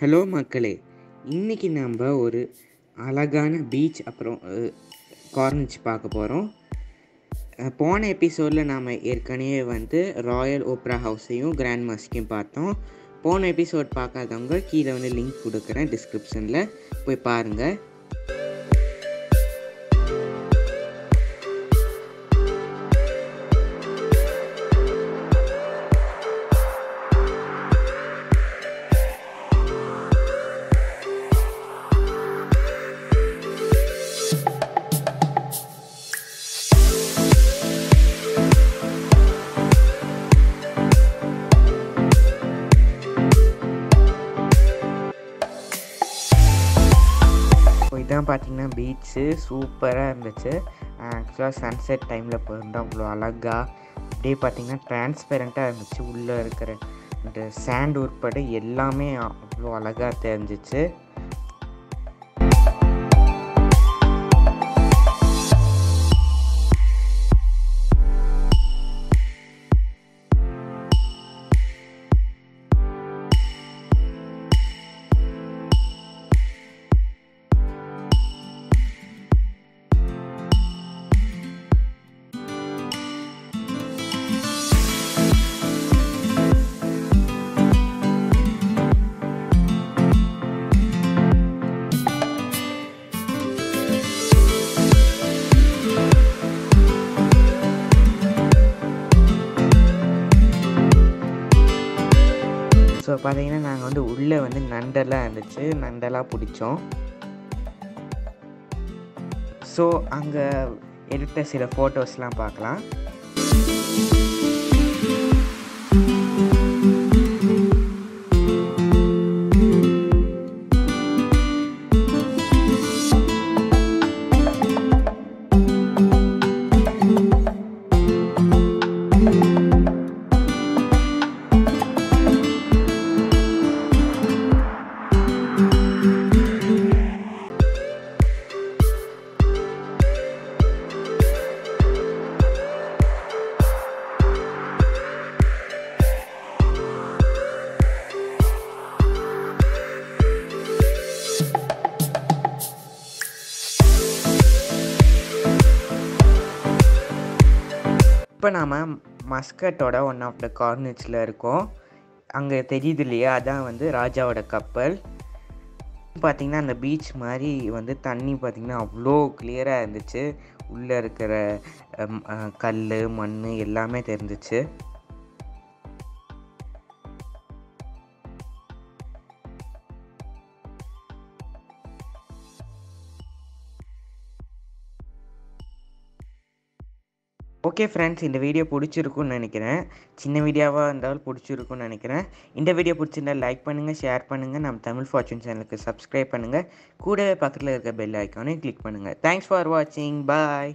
Hello மக்களே இன்னைக்கு நம்ம ஒரு அழகான பீச் அப்புறம் கார்னிச் பார்க்க போகிறோம் போன எபிசோடில் நாம் ஏற்கனவே வந்து ராயல் ஓப்ரா ஹவுஸையும் கிராண்ட் மாஸ்கையும் பார்த்தோம். போன எபிசோட் பார்க்காதவங்க கீழே வந்து லிங்க் கொடுக்குறேன் டிஸ்கிரிப்ஷனில் போய் பாருங்கள் பார்த்தீங்கன்னா பீச்சு சூப்பராக இருந்துச்சு. ஆக்சுவலாக சன்செட் டைமில் போயிருந்தோம். அவ்வளோ அழகாக அப்படியே பார்த்தீங்கன்னா டிரான்ஸ்பெரண்ட்டாக இருந்துச்சு. உள்ளே இருக்கிற இந்த சேண்ட் உட்பட எல்லாமே அவ்வளோ அழகாக தெரிஞ்சிச்சு. ஸோ பார்த்தீங்கன்னா நாங்கள் வந்து உள்ளே வந்து நண்டெல்லாம் இருந்துச்சு. நண்டெல்லாம் பிடிச்சோம். ஸோ அங்கே எடுத்த சில ஃபோட்டோஸ்லாம் பார்க்கலாம். இப்போ நாம் மஸ்கட்டோட ஒன் ஆஃப் த கார்னர்ஸில் இருக்கோம். அங்கே தெரியுது இல்லையா? அதான் வந்து ராஜாவோட கப்பல். பார்த்திங்கன்னா அந்த பீச் மாதிரி வந்து தண்ணி பார்த்திங்கன்னா அவ்வளோ கிளியராக இருந்துச்சு. உள்ளே இருக்கிற கல் மண் எல்லாமே தெரிஞ்சிச்சு. ஓகே ஃப்ரெண்ட்ஸ் இந்த வீடியோ பிடிச்சிருக்குன்னு நினைக்கிறேன். சின்ன வீடியோவாக இருந்தாலும் பிடிச்சிருக்குன்னு நினைக்கிறேன். இந்த வீடியோ பிடிச்சிருந்தா லைக் பண்ணுங்கள் ஷேர் பண்ணுங்கள் நம்ம தமிழ் ஃபார்ச்சூன் சேனலுக்கு சப்ஸ்கிரைப் பண்ணுங்கள் கூடவே பக்கத்தில் இருக்க பெல் ஐக்கானே கிளிக் பண்ணுங்கள் தேங்க்ஸ் ஃபார் வாட்சிங் பாய்